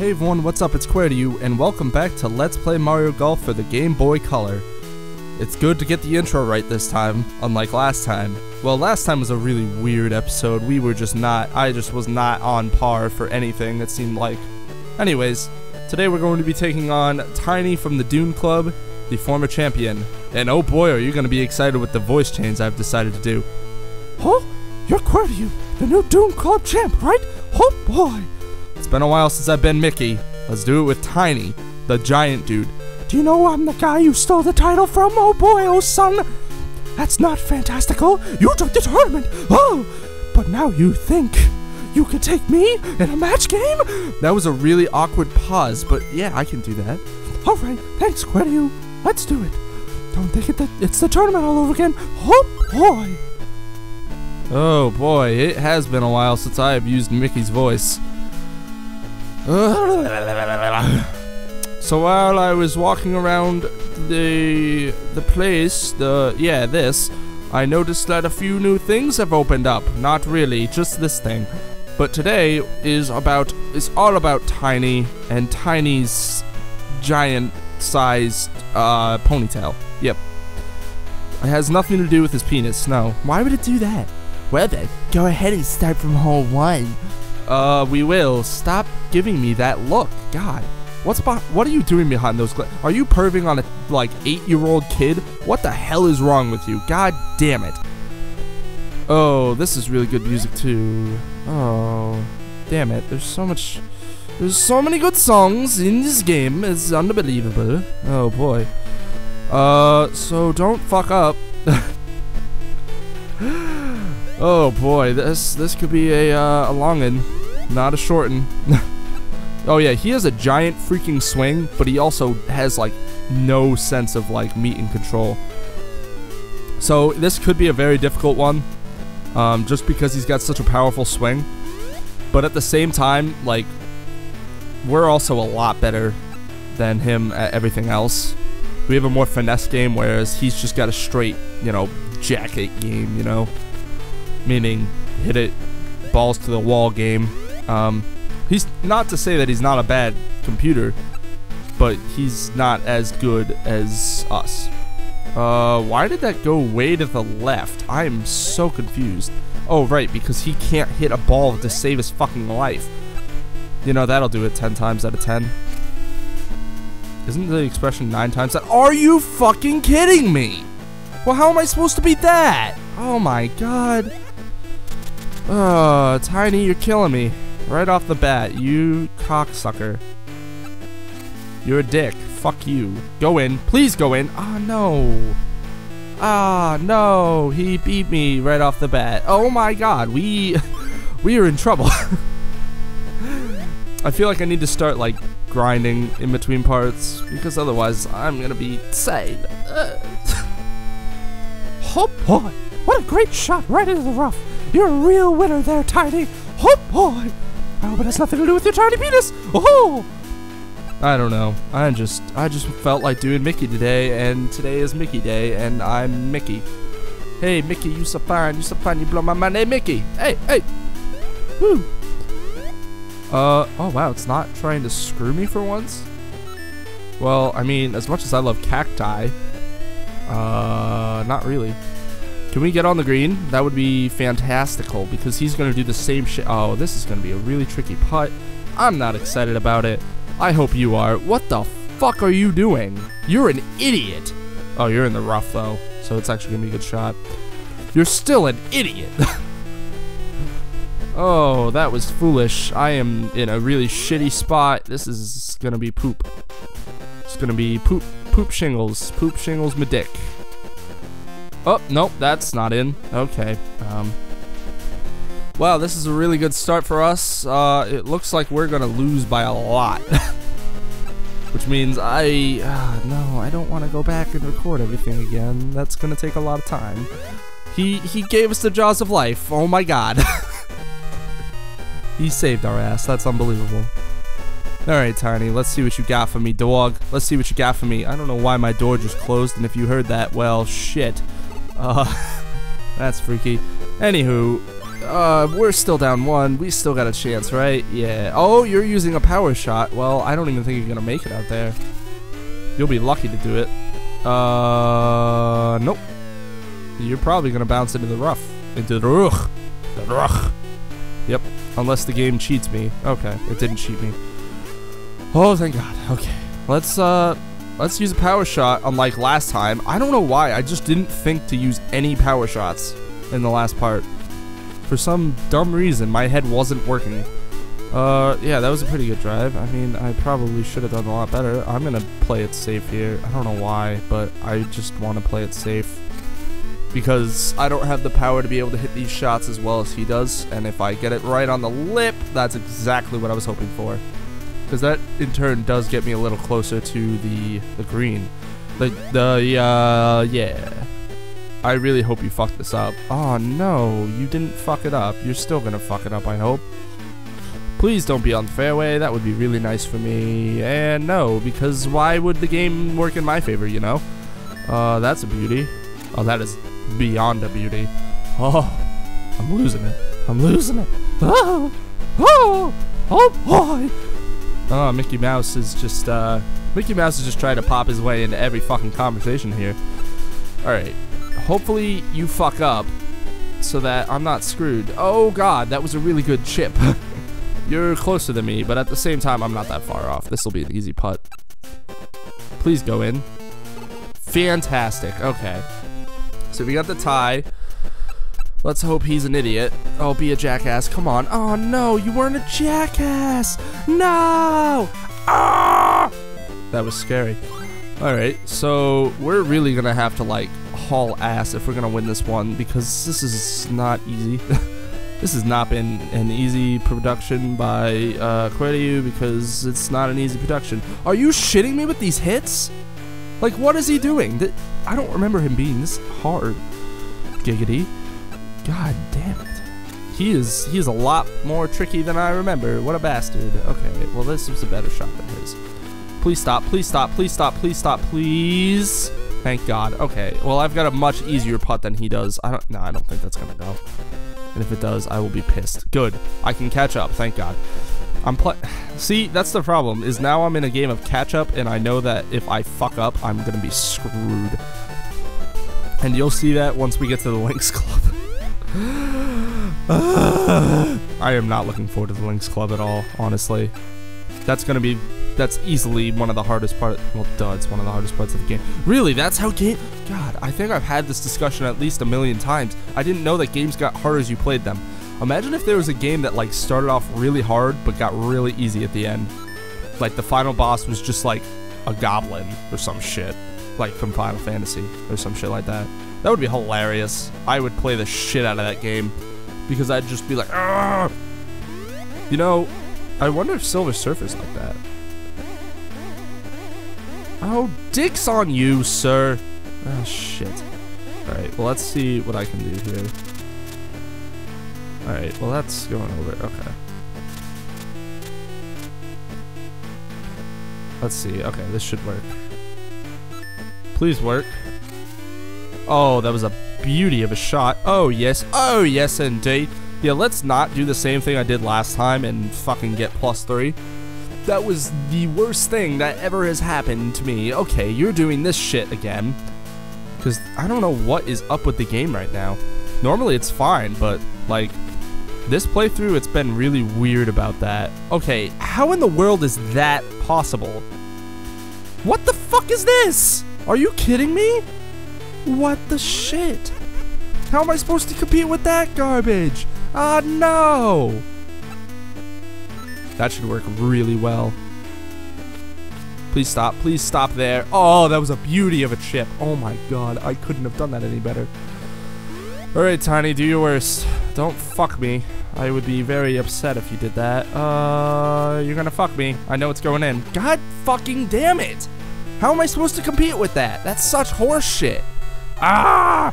Hey everyone, what's up? It's Qwertyu, and welcome back to Let's Play Mario Golf for the Game Boy Color. It's good to get the intro right this time, unlike last time. Well, last time was a really weird episode. We were just not, I just was not on par for anything, it seemed like. Anyways, today we're going to be taking on Tiny from the Dune Club, the former champion. And oh boy, are you going to be excited with the voice change I've decided to do. Huh? You're Qwertyu, the new Dune Club champ, right? Oh boy! Been a while since I've been Mickey. Let's do it with Tiny, the giant dude. Do you know I'm the guy you stole the title from? Oh boy, oh son! That's not fantastical! You took the tournament! Oh! But now you think you could take me in a match game? That was a really awkward pause, but yeah, I can do that. Alright, thanks, Qwertyu. Let's do it. Don't think it that it's the tournament all over again. Oh boy! Oh boy, it has been a while since I have used Mickey's voice. So while I was walking around the the place, the yeah, this, I noticed that a few new things have opened up. Not really, just this thing. But today is about is all about Tiny and Tiny's giant sized uh ponytail. Yep. It has nothing to do with his penis, no. Why would it do that? Well then, go ahead and start from hole one. Uh, we will. Stop giving me that look. God. What's what are you doing behind those cl- Are you perving on a like 8-year-old kid? What the hell is wrong with you? God damn it. Oh, this is really good music too. Oh, damn it. There's so much There's so many good songs in this game. It's unbelievable. Oh boy. Uh, so don't fuck up. oh boy, this this could be a uh, a longin, not a shorten. oh yeah, he has a giant freaking swing, but he also has like no sense of like meat and control. So this could be a very difficult one, um, just because he's got such a powerful swing. But at the same time, like we're also a lot better than him at everything else. We have a more finesse game, whereas he's just got a straight, you know, jacket game, you know? Meaning, hit it, balls to the wall game. Um, he's not to say that he's not a bad computer, but he's not as good as us. Uh, why did that go way to the left? I am so confused. Oh, right, because he can't hit a ball to save his fucking life. You know, that'll do it 10 times out of 10. Isn't the expression 9 times that? Are you fucking kidding me? Well, how am I supposed to beat that? Oh my god. Oh, Tiny, you're killing me. Right off the bat, you cocksucker. You're a dick. Fuck you. Go in. Please go in. Ah, oh, no. Ah, no. He beat me right off the bat. Oh my god. We... we are in trouble. I feel like I need to start, like, grinding in between parts, because otherwise I'm gonna be sad. oh boy, what a great shot right into the rough. You're a real winner there, Tiny. Oh boy. Oh, but it's nothing to do with your tiny penis. Oh. I don't know. I just, I just felt like doing Mickey today, and today is Mickey Day, and I'm Mickey. Hey, Mickey, you so fine, you so fine, you blow my mind. Hey, Mickey. Hey, hey. Woo. Uh, oh wow, it's not trying to screw me for once? Well, I mean, as much as I love cacti, uh, not really. Can we get on the green? That would be fantastical, because he's going to do the same shit. Oh, this is going to be a really tricky putt. I'm not excited about it. I hope you are. What the fuck are you doing? You're an idiot. Oh, you're in the rough, though, so it's actually going to be a good shot. You're still an idiot. Oh, that was foolish. I am in a really shitty spot. This is gonna be poop. It's gonna be poop, poop shingles. Poop shingles my dick. Oh, nope, that's not in. Okay. Um. Wow, this is a really good start for us. Uh, it looks like we're gonna lose by a lot. Which means I... Uh, no, I don't want to go back and record everything again. That's gonna take a lot of time. He, he gave us the jaws of life. Oh my god. He saved our ass. That's unbelievable. Alright, Tiny, let's see what you got for me, dog. Let's see what you got for me. I don't know why my door just closed, and if you heard that, well, shit. Uh, that's freaky. Anywho, Uh, we're still down one. We still got a chance, right? Yeah. Oh, you're using a power shot. Well, I don't even think you're gonna make it out there. You'll be lucky to do it. Uh, nope. You're probably gonna bounce into the rough. Into the rough. The rough. Yep. Unless the game cheats me. Okay, it didn't cheat me. Oh, thank God. Okay. Let's, uh, let's use a power shot unlike last time. I don't know why. I just didn't think to use any power shots in the last part. For some dumb reason, my head wasn't working. Uh, yeah, that was a pretty good drive. I mean, I probably should have done a lot better. I'm gonna play it safe here. I don't know why, but I just want to play it safe. Because I don't have the power to be able to hit these shots as well as he does. And if I get it right on the lip, that's exactly what I was hoping for. Because that, in turn, does get me a little closer to the, the green. The, the, uh, yeah. I really hope you fucked this up. Oh, no, you didn't fuck it up. You're still gonna fuck it up, I hope. Please don't be on the fairway. That would be really nice for me. And no, because why would the game work in my favor, you know? Uh, that's a beauty. Oh, that is beyond a beauty. Oh, I'm losing it. I'm losing it. Oh, oh, oh boy. Oh, Mickey Mouse is just, uh, Mickey Mouse is just trying to pop his way into every fucking conversation here. Alright. Hopefully you fuck up so that I'm not screwed. Oh god, that was a really good chip. You're closer than me, but at the same time, I'm not that far off. This will be an easy putt. Please go in. Fantastic. Okay. So we got the tie. Let's hope he's an idiot. Oh, be a jackass. Come on. Oh, no. You weren't a jackass. No. Ah! That was scary. All right. So we're really going to have to, like, haul ass if we're going to win this one because this is not easy. this has not been an easy production by uh, because it's not an easy production. Are you shitting me with these hits? Like, what is he doing? I don't remember him being this hard. Giggity. God damn it. He is he is a lot more tricky than I remember. What a bastard. Okay, well this was a better shot than his. Please stop, please stop, please stop, please stop, please. Thank God. Okay, well I've got a much easier putt than he does. I don't no, I don't think that's gonna go. And if it does, I will be pissed. Good. I can catch up, thank God. I'm play. See, that's the problem. Is now I'm in a game of catch up, and I know that if I fuck up, I'm gonna be screwed. And you'll see that once we get to the Links Club. I am not looking forward to the Links Club at all, honestly. That's gonna be. That's easily one of the hardest part. Well, duh, it's one of the hardest parts of the game. Really, that's how game. God, I think I've had this discussion at least a million times. I didn't know that games got harder as you played them. Imagine if there was a game that like started off really hard but got really easy at the end. Like the final boss was just like a goblin or some shit. Like from Final Fantasy or some shit like that. That would be hilarious. I would play the shit out of that game. Because I'd just be like, Argh! You know, I wonder if Silver Surfer's like that. Oh, dick's on you, sir. Oh, shit. Alright, well, let's see what I can do here. Alright, well that's going over. Okay. Let's see. Okay, this should work. Please work. Oh, that was a beauty of a shot. Oh, yes. Oh, yes, indeed. Yeah, let's not do the same thing I did last time and fucking get plus three. That was the worst thing that ever has happened to me. Okay, you're doing this shit again. Because I don't know what is up with the game right now. Normally it's fine, but, like, this playthrough, it's been really weird about that. Okay, how in the world is that possible? What the fuck is this? Are you kidding me? What the shit? How am I supposed to compete with that garbage? Ah, no! That should work really well. Please stop. Please stop there. Oh, that was a beauty of a chip. Oh my god. I couldn't have done that any better. Alright, Tiny, do your worst. Don't fuck me. I would be very upset if you did that. Uh, you're gonna fuck me. I know it's going in. God fucking damn it! How am I supposed to compete with that? That's such horse shit. Ah!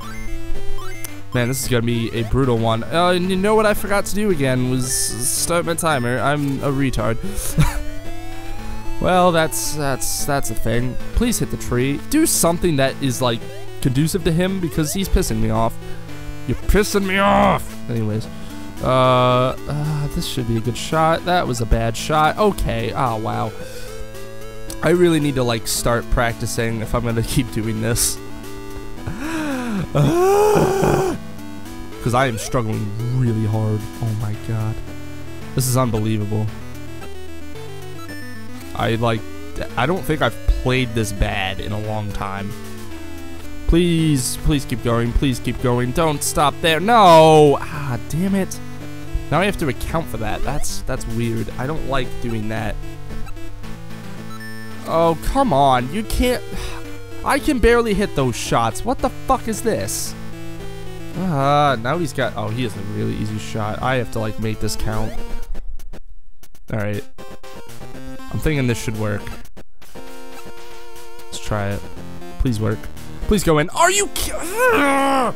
Man, this is gonna be a brutal one. Uh, and you know what I forgot to do again was start my timer. I'm a retard. well, that's that's that's a thing. Please hit the tree. Do something that is like conducive to him because he's pissing me off. You're pissing me off. Anyways. Uh, uh, this should be a good shot. That was a bad shot. Okay. Oh, wow. I really need to, like, start practicing if I'm to keep doing this. Because I am struggling really hard. Oh, my God. This is unbelievable. I, like, I don't think I've played this bad in a long time. Please, please keep going. Please keep going. Don't stop there. No! Ah, damn it. Now I have to account for that. That's that's weird. I don't like doing that. Oh, come on. You can't... I can barely hit those shots. What the fuck is this? Ah, uh, now he's got... Oh, he has a really easy shot. I have to, like, make this count. Alright. I'm thinking this should work. Let's try it. Please work. Please go in. Are you ah!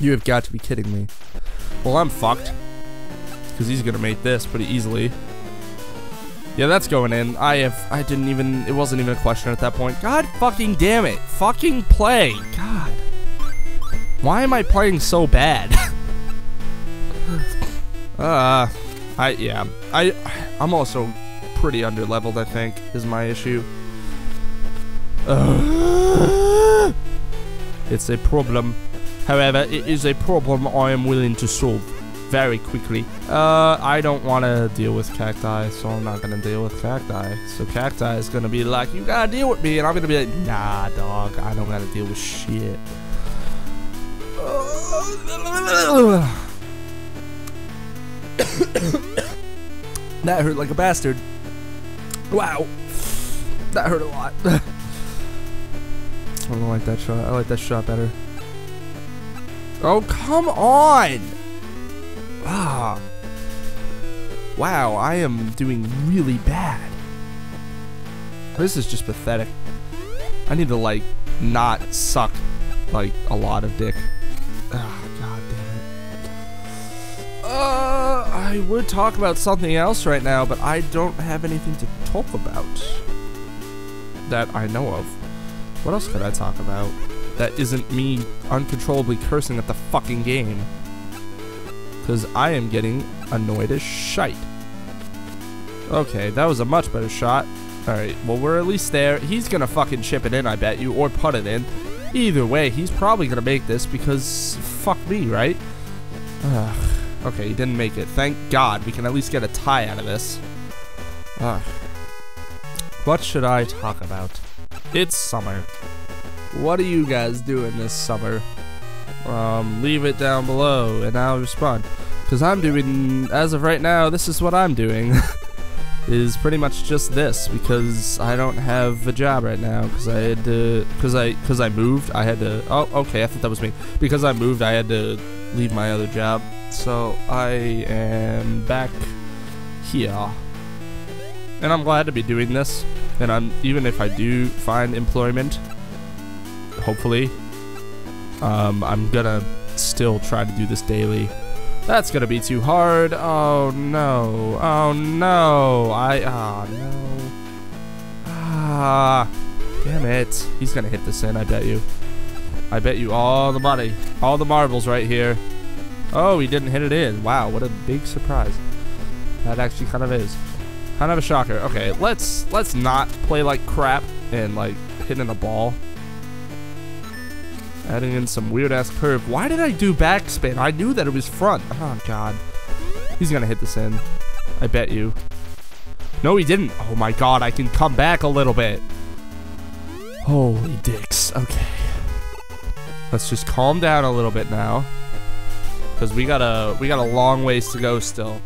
You have got to be kidding me. Well, I'm fucked. Because he's going to make this pretty easily. Yeah, that's going in. I have, I didn't even, it wasn't even a question at that point. God fucking damn it. Fucking play. God. Why am I playing so bad? uh, I, yeah. I, I'm also pretty underleveled, I think, is my issue. Uh, it's a problem. However, it is a problem I am willing to solve very quickly. Uh, I don't want to deal with cacti, so I'm not going to deal with cacti. So cacti is going to be like, you got to deal with me, and I'm going to be like, nah, dog, I don't got to deal with shit. that hurt like a bastard. Wow. That hurt a lot. I don't like that shot. I like that shot better. Oh, come on! Ah. Wow, I am doing really bad. This is just pathetic. I need to, like, not suck, like, a lot of dick. Ah, god damn it. Uh, I would talk about something else right now, but I don't have anything to talk about. That I know of. What else could I talk about? That isn't me uncontrollably cursing at the fucking game. Because I am getting annoyed as shite. Okay, that was a much better shot. Alright, well we're at least there. He's gonna fucking chip it in, I bet you, or put it in. Either way, he's probably gonna make this because fuck me, right? Ugh. Okay, he didn't make it. Thank God, we can at least get a tie out of this. Ugh. What should I talk about? It's summer. What are you guys doing this summer? Um, leave it down below and I'll respond. Because I'm doing, as of right now, this is what I'm doing. is pretty much just this because I don't have a job right now. Because I had to because I because I moved I had to oh okay I thought that was me. Because I moved I had to leave my other job. So I am back here. And I'm glad to be doing this. And I'm even if I do find employment hopefully um, I'm gonna still try to do this daily that's gonna be too hard. Oh no. Oh no. I. Ah, oh, no. Ah. Damn it. He's gonna hit this in, I bet you. I bet you all the money. All the marbles right here. Oh, he didn't hit it in. Wow, what a big surprise. That actually kind of is. Kind of a shocker. Okay, let's let's not play like crap and like hitting a ball. Adding in some weird ass curve. Why did I do backspin? I knew that it was front. Oh god. He's gonna hit this in. I bet you. No, he didn't. Oh my god, I can come back a little bit. Holy dicks. Okay. Let's just calm down a little bit now. Because we got a we got a long ways to go still.